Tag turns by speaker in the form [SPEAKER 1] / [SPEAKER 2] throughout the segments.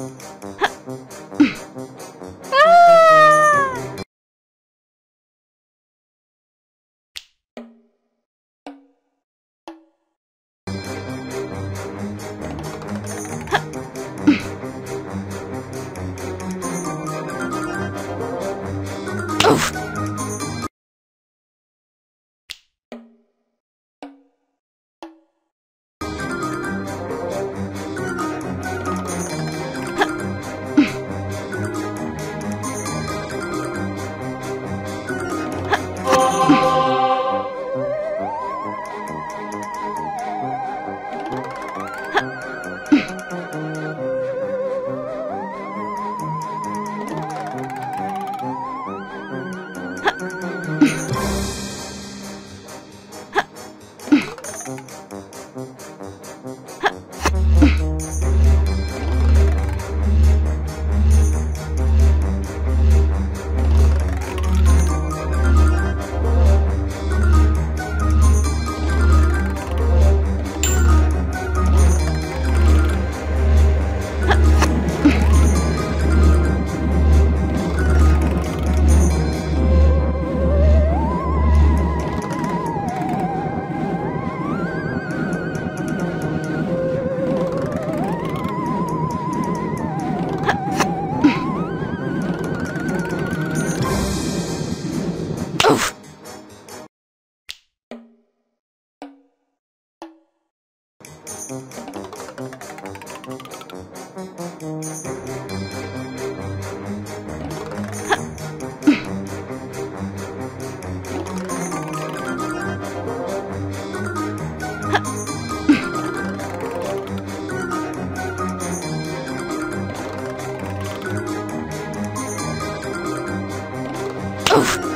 [SPEAKER 1] Oof! Poof! Oof.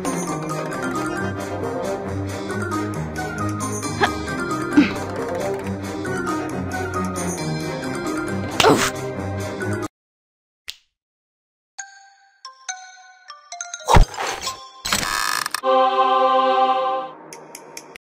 [SPEAKER 1] Música